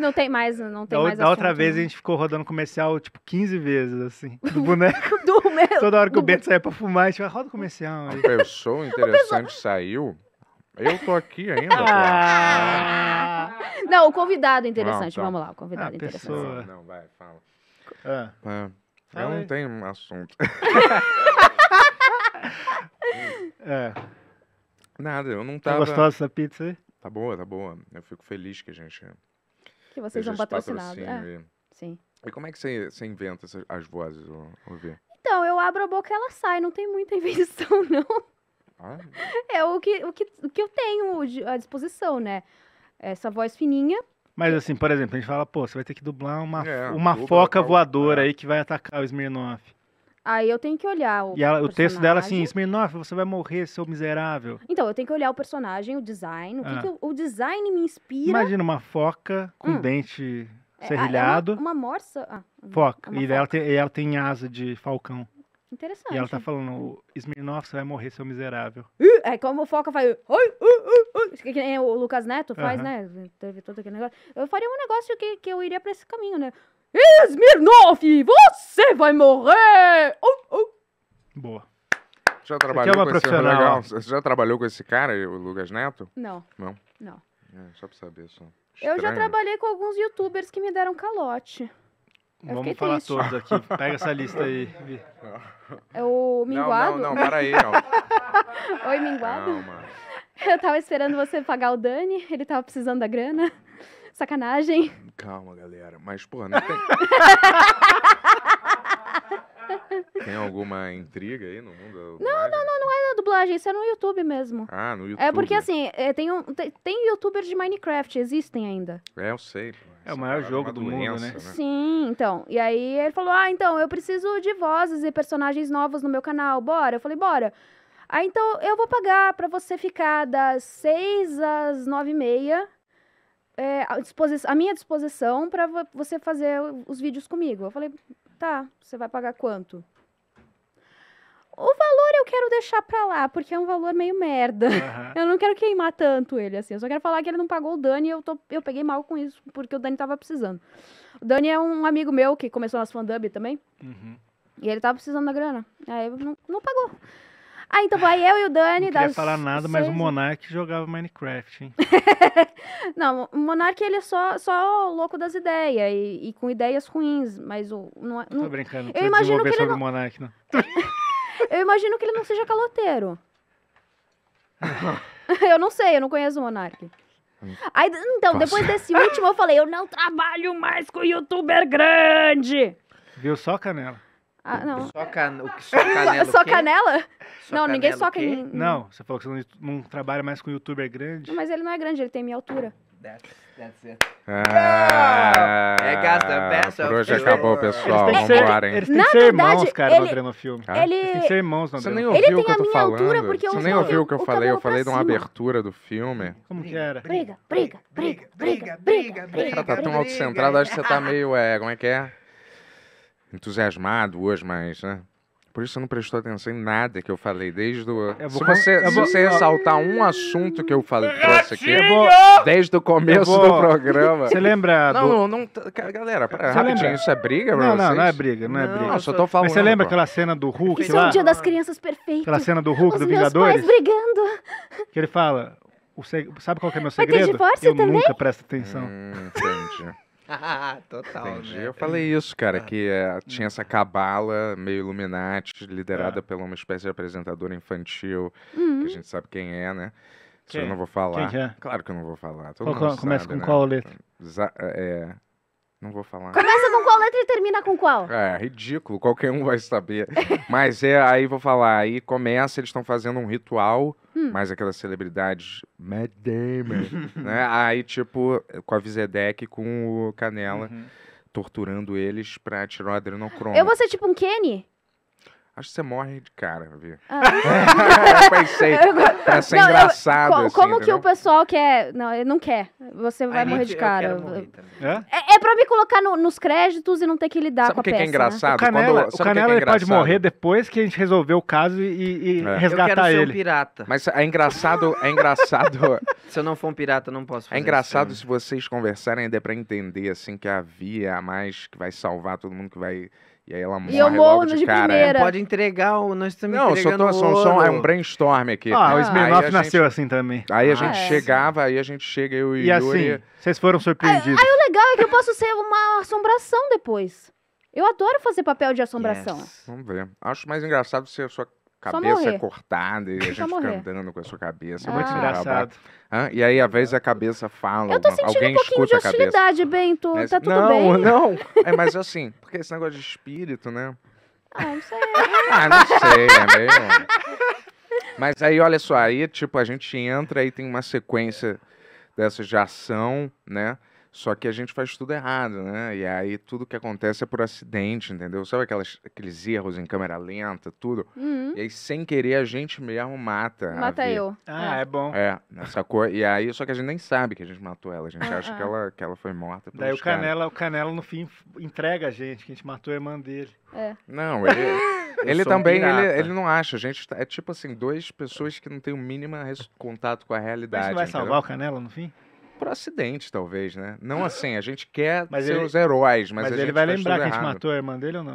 Não tem mais, não tem Da, mais da outra assunto, vez a né? gente ficou rodando comercial, tipo, 15 vezes, assim. Do boneco. Do meu- Toda hora que o Bento saía pra fumar, a gente vai, roda o comercial aí. A pessoa interessante saiu. Eu tô aqui ainda, pô. Ah, Não, o convidado interessante, Não, tá. vamos lá, o convidado Ah, interessante. pessoa. Não, vai, fala. ah. É, eu não tenho um assunto. É. Nada, eu não Tá tava. gostosa essa pizza aí? Tá boa, tá boa. Eu fico feliz que a gente Que vocês são esse patrocinados. patrocínio É, sim. E como é que você, você inventa essas- as vozes, Vê? Então, eu abro a boca e ela sai, não tem muita invenção, não. Ah, É o que, o que, o que eu tenho de- à disposição, né? Essa voz fininha. Mas assim, por exemplo, a gente fala, pô, você vai ter que dublar uma, É, uma dubla foca voadora é. aí que vai atacar o Smirnoff. Aí eu tenho que olhar o E ela- o texto dela assim. Smirnoff, você vai morrer, seu miserável. Então, eu tenho que olhar o personagem, o design, o que, Ah. que o, o design me inspira. Imagina uma foca com Hum. dente É, serrilhado. ah, é uma, uma morsa. Ah, Foca. uma E ela, foca. tem, e ela tem asa de falcão. Interessante. E ela tá falando, "O Smirnoff, você vai morrer, seu miserável. É como o Foca faz. Ai, ai, ai, que, nem o Lucas Neto faz, Aham. né? Teve todo aquele negócio. Eu faria um negócio que, que eu iria pra esse caminho, né? Smirnoff, você vai morrer! Oh, oh. Boa. já trabalhou uma com esse legal? Você já trabalhou com esse cara, o Lucas Neto? Não, Não. não. É, só pra saber só. Eu já Estranho. trabalhei com alguns youtubers que me deram calote. Eu Vamos falar triste. todos aqui. Pega essa lista aí. É o Minguado. Não, não, não, peraí, não. Oi, Minguado. Calma. Eu tava esperando você pagar o Dani, ele tava precisando da grana. Sacanagem. Calma, galera. Mas, porra, não tem. tem alguma intriga aí no mundo? Não, não, não, Não é na dublagem, isso é no YouTube mesmo. Ah, no YouTube. É porque assim, é, tem, um, tem, tem youtubers de Minecraft, existem ainda. É, eu sei. pô. É o maior parada jogo do mundo, doença, né? Sim, então. E aí ele falou: Ah, então, eu preciso de vozes e personagens novos no meu canal. Bora? Eu falei, bora. Ah, então eu vou pagar pra você ficar das 6 às 9 e meia é, à, disposi- à minha disposição vo- você fazer os vídeos comigo. Eu falei, tá, você vai pagar quanto? O valor eu quero deixar pra lá, porque é um valor meio merda. Aham. Eu não quero queimar tanto ele, assim. Eu só quero falar que ele não pagou o Dani e eu, tô, eu peguei mal com isso, porque o Dani tava precisando. O Dani é um amigo meu que começou nas fandub também. Uhum. E ele tava precisando da grana. Aí não, não pagou. Ah, então vai eu e o Dani. Não queria das falar nada, mas o Monark jogava Minecraft, hein? Não, o Monark ele é só, só louco das ideias e, e com ideias ruins, mas o, não, é- Tô não- brincando. Não eu imagino que ele sobre não- Monark, não. eu imagino que ele não seja caloteiro. eu não sei, eu não conheço o Monark. Aí, então, Nossa. depois desse último, eu falei, eu não trabalho mais com youtuber grande. Viu só canela? Ah, não. Só, can... o que só canela Só quê? canela? Só não, ninguém canela o soca em. Não, você falou que você não, não trabalha mais com youtuber grande. Mas ele não é grande, ele tem minha altura. That's, that's it. Ah, É, Por hoje acabou, Eles pessoal. têm que ser, Vambora, hein? eles têm Na que ser irmãos, verdade, cara, no ele- Adreno Filme. Ah, ele- Eles têm que ser irmãos no Você nem Ele ouviu o tem que eu a tô minha altura falando? porque eu Você nem ouviu o que eu falei? Eu falei de uma abertura do filme. Como que era? Briga, briga, briga, briga, briga, briga. Cara, tá tão autocentrado, acho que você tá meio, é, como é que é? Entusiasmado hoje, mas, né? Por isso você não prestou atenção em nada que eu falei desde o... Eu Se você, eu se vou- você ressaltar um assunto que eu falei, trouxe aqui, Eu vou- desde o começo vou- do programa... Você lembra Não, do... não, não, cara, galera, pera, rapidinho, lembra? isso é briga Não, não, não é briga, não é briga. Não, eu só tô falando. Mas você lembra aquela cena do Hulk Isso é lá? o dia das crianças perfeito. Aquela cena do Hulk Os do meus Vingadores? pais brigando. Que ele fala, o seg- sabe qual que é meu Vai ter segredo? divórcio eu também? nunca presto atenção. Hum, entendi. Total, Entendi. né? Eu falei isso, cara, que é, tinha essa cabala meio Illuminati, liderada É. por uma espécie de apresentadora infantil, que Hum. a gente sabe quem é, né? Isso eu não vou falar. Quem que é? Claro que eu não vou falar. Todo Qual- começa sabe, com né? qual letra? Za- é, não vou falar. Começa com qual letra e termina com qual? É, ridículo, qualquer um vai saber. Mas é, aí vou falar, aí começa, eles estão fazendo um ritual, Hum. mais aquelas celebridades, Matt Damon, né? Aí, tipo, com a Vizedec com o Canela, Uhum. torturando eles pra tirar o adrenocromo. Eu vou ser tipo um Kenny? Acho que você morre de cara, Vi. Ah. eu pensei, pra ser Não, eu- engraçado, Co- assim, como que entendeu? o pessoal quer. Não, ele não quer. Você vai Ai, morrer de eu cara. quero morrer. É? É, é pra me colocar no- nos créditos e não ter que lidar Sabe com o a que, que peça. é né? engraçado? O Canela, Quando, o que que Canela é pode morrer depois que a gente resolver o caso e, e- É. Eu resgatar quero ser ele. um pirata. Mas é engraçado, é engraçado, Se eu não for um pirata, eu não posso fazer é engraçado esse se vocês conversarem ainda pra entender, assim, que a Via é a mais que vai salvar todo mundo que vai... E aí ela morre E eu morro de de cara. primeira. filme. Pode entregar o... Nós estamos Não, só entregando tô, só, só- é um brainstorm aqui. Ah, o Ah. Smirnoff Aí nasceu assim também. Aí a Ah, gente é. chegava, aí a gente chega, eu e, E Yuri... assim, vocês foram surpreendidos. O legal é que eu posso ser uma assombração depois. Eu adoro fazer papel de assombração. Yes. Vamos ver. Acho mais engraçado ser a sua cabeça cortada e a gente fica andando com a sua cabeça. Ah. Muito engraçado. Hã? E aí, às vezes, a cabeça fala. Eu tô sentindo alguém um pouquinho de escuta a cabeça. hostilidade, Bento. Mas- Tá tudo não, bem? não. É, mas assim, porque esse negócio de espírito, né? Ah, não sei. Ah, não sei, é meio... Mas aí, olha só, aí, tipo, a gente entra e tem uma sequência dessas de ação, né? Só que a gente faz tudo errado, né? E aí tudo que acontece é por acidente, entendeu? Sabe aquelas, aqueles erros em câmera lenta, tudo? Uhum. E aí, sem querer, a gente mesmo mata. Mata eu. Ah, é bom. É, essa cor. E aí, só que a gente nem sabe que a gente matou ela. A gente Ah, acha ah. que ela, que ela foi morta. Daí o. Canela, o Canela no fim entrega a gente, que a gente matou a irmã dele. Não, ele, ele um também, ele, pirata. ele não acha. A gente tá- é tipo assim, duas pessoas que não têm o mínimo contato com a Mas realidade. você vai entendeu? salvar o Canela no fim? Por acidente, talvez, né? Não assim, a gente quer Mas ser ele- os heróis, mas, Mas, a ele vai faz lembrar tudo que a gente errado. matou a irmã dele ou não?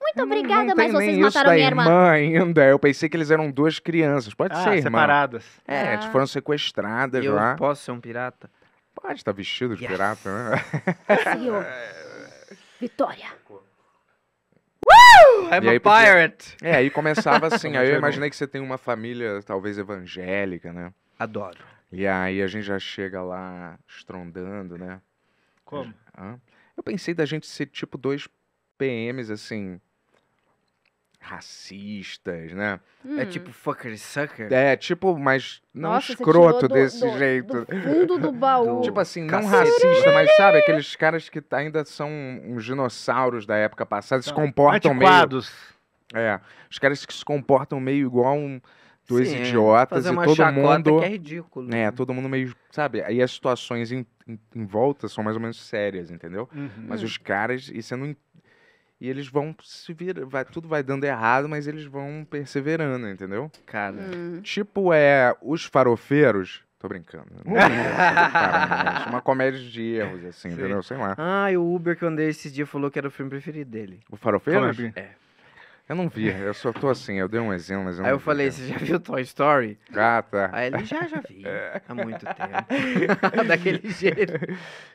Muito Não- obrigada, não mas tem vocês nem isso mataram da minha irmã. irmã ainda. Eu pensei que eles eram duas crianças. Pode ah, ser, irmã. separadas. É, eles Ah. foram sequestradas Eu lá. posso ser um pirata? Pode estar vestido de Yes. pirata, né? Senhor. Vitória. I'm E aí a pirate. É, aí começava assim. aí eu imaginei que você tem uma família, talvez evangélica, né? Adoro. E aí a gente já chega lá estrondando, né? Como? Hã? Eu pensei da gente ser tipo dois PMs, assim, racistas, né? É Hum. tipo fucker e sucker. É, tipo, mas não Nossa, você escroto tirou do- desse do- jeito. Do fundo do baú. Tipo assim, não Cacete. racista, mas sabe, aqueles caras que ainda são uns dinossauros da época passada, se comportam meio. Antiquados. É, os caras que se comportam meio igual um, dois Sim, é. idiotas Fazer e uma todo mundo. que é ridículo. É, todo mundo meio. Sabe? Aí as situações em, em, em volta são mais ou menos sérias, entendeu? Uhum. Mas os caras, e você não. E eles vão se vir, vai, tudo vai dando errado, mas eles vão perseverando, entendeu? Cara. Hum. Tipo, é. Os farofeiros. Tô brincando. Não é caramba, mas uma comédia de erros, assim, Sim. entendeu? Sei lá. Ah, e o Uber que eu andei esses dias falou que era o filme preferido dele. O farofeiros? É. Eu não vi, eu só tô assim, eu dei um exemplo, mas eu Aí eu vi, falei, você já viu Toy Story? Ah, tá. Aí ele já, já vi. É. Há muito tempo. Daquele jeito.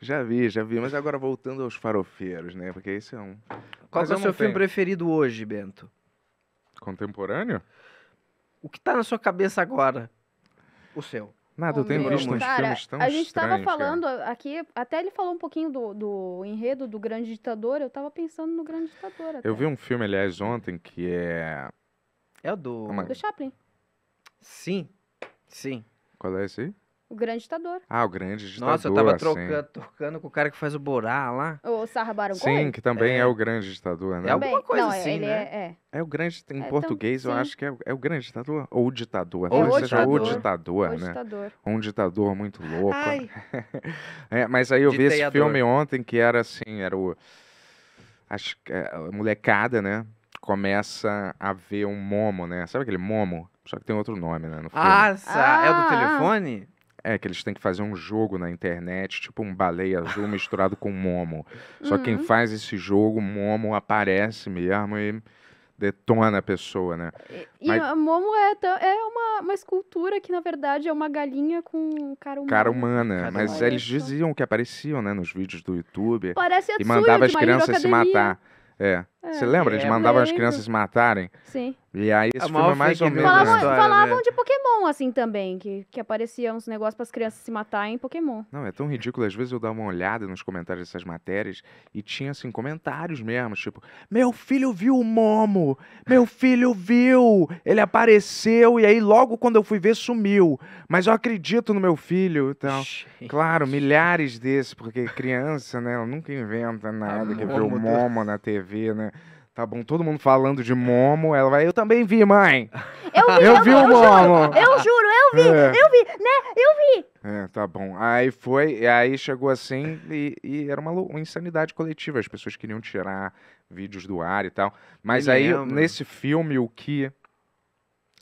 Já vi, já vi, mas agora voltando aos farofeiros, né? Porque esse é um. Qual é o seu filme tenho. preferido hoje, Bento? Contemporâneo? O que tá na sua cabeça agora? O seu. Nada, eu tenho visto uns Cara, filmes tão a gente tava estranhos, cara. falando aqui, até ele falou um pouquinho do, do enredo do Grande Ditador, eu tava pensando no Grande Ditador até. Eu vi um filme, aliás, ontem, que é. É o do. Uma- Do Chaplin, Sim. Sim. Qual é esse aí? O Grande Ditador. Ah, o Grande Ditador. Nossa, eu tava assim. troca- trocando com o cara que faz o Borá lá. O Sarra Baron Sim, que também é. É. o Grande Ditador, né? É alguma coisa Não, assim, ele né? é, é. É o Grande. Em É, português, eu sim. acho que é, é o Grande Ditador. Ou o Ditador. É Talvez o seja o ditador. Ditador, o né? ditador. Um ditador muito louco. É, mas aí eu vi esse Ditador. filme ontem que era assim, era o. Acho que é, a molecada, né? Começa a ver um momo, né? Sabe aquele momo? Só que tem outro nome, né? No filme. Ah, é o do Ah, telefone? É, que eles têm que fazer um jogo na internet, tipo um baleia azul misturado com momo. Só que quem Uhum. faz esse jogo, o momo aparece mesmo e detona a pessoa, né? E, e Mas- a Momo é, é uma, uma escultura que, na verdade, é uma galinha com cara humana. Cara humana. Cara Mas humana. eles diziam que apareciam, né, nos vídeos do YouTube. Parece a E mandava as crianças se matar. É. É. Você lembra? Eles É, mandavam as crianças se matarem. Sim. E aí A esse filme é mais ou menos. Falavam, história, falavam né? de Pokémon, assim, também, que, que apareciam uns negócios para as crianças se matarem em Pokémon. Não, é tão ridículo. Às vezes eu dava uma olhada nos comentários dessas matérias e tinha, assim, comentários mesmo, tipo, meu filho viu o Momo, meu filho viu, ele apareceu e aí logo quando eu fui ver sumiu, mas eu acredito no meu filho e tal. Gente. Claro, milhares desses, porque criança, né, ela nunca inventa nada, que vê o Momo do- Momo na TV, né? Tá bom, todo mundo falando de Momo, ela vai, eu também vi, mãe. Eu vi, Eu eu, vi vi, o eu juro, Momo. eu juro, eu vi, É. eu vi, né? Eu vi. É, tá bom. Aí foi, e aí chegou assim, e, e era uma, uma insanidade coletiva. As pessoas queriam tirar vídeos do ar e tal. Mas Me aí, lembro. nesse filme, o que.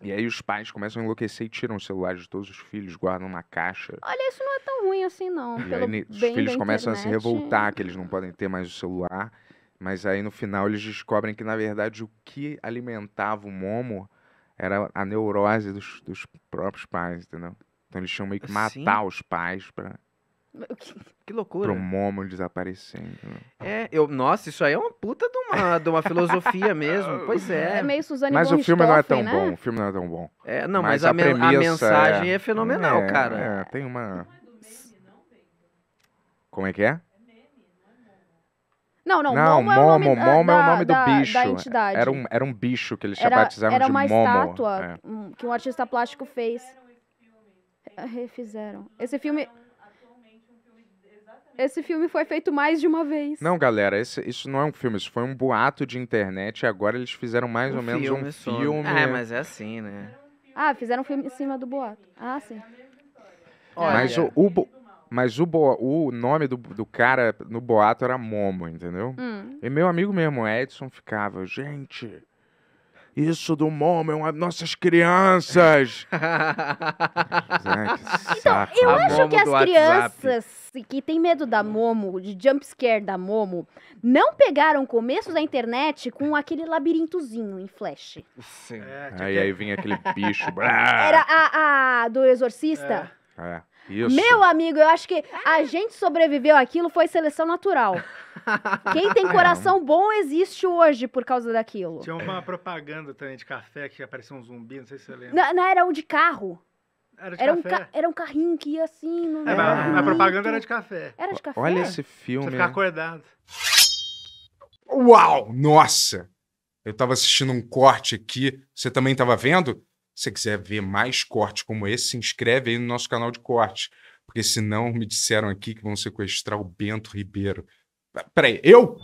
E aí os pais começam a enlouquecer e tiram os celulares de todos os filhos, guardam na caixa. Olha, isso não é tão ruim assim, não. E Pelo aí os filhos da começam a se internet. revoltar, que eles não podem ter mais o celular. Mas aí no final eles descobrem que, na verdade, o que alimentava o Momo era a neurose dos, dos próprios pais, entendeu? Então eles tinham meio que Assim? matar os pais pra, Que loucura. pro Momo desaparecer, entendeu? É, eu, nossa, isso aí é uma puta de uma, de uma filosofia mesmo. Pois É é. meio Suzane Mas o filme não é tão né? bom, o filme não é tão bom. É, não, Mas mas, a a, men- a premissa mensagem é- é, fenomenal, É, cara. É, tem uma... Como é que é? Não, não, Não, Momo, é o nome, Momo, ah, Momo é o da- nome do da- bicho. Da entidade. Era um, era um bicho que eles era, batizaram era de uma Momo. estátua é. que um artista plástico fez. Re- Refizeram. Esse filme. Esse filme foi feito mais de uma vez. Não, galera, esse- isso não é um filme, isso foi um boato de internet e agora eles fizeram mais ou menos um só. filme. É, mas é assim, né? Ah, fizeram um filme em cima do boato. Ah, sim. Mas o, o, mas o, bo- o nome do, do cara no boato era Momo, entendeu? Hum. E meu amigo mesmo, o Edson, ficava, gente, isso do Momo é uma nossas crianças. Saco. Então, Eu A acho Momo que as crianças que têm medo da Momo, de jumpscare da Momo, não pegaram o começo da internet com aquele labirintozinho em flash. Sim. É, Aí, aí vinha aquele bicho. brá. Era a, a do Exorcista. É, isso. Meu amigo, eu acho que a gente sobreviveu àquilo foi seleção natural. Quem tem coração bom existe hoje por causa daquilo. Tinha uma propaganda também de café que aparecia um zumbi, não sei se você lembra. Não, não era um de carro. Era de Era um, café. ca- era um carrinho que ia assim. No É, a- a propaganda era de café. Era de café? Olha esse filme. você ficar acordado. Uau! Nossa! Eu tava assistindo um corte aqui. Você também tava vendo? Se você quiser ver mais cortes como esse, se inscreve aí no nosso canal de corte. Porque senão me disseram aqui que vão sequestrar o Bento Ribeiro. Peraí, eu?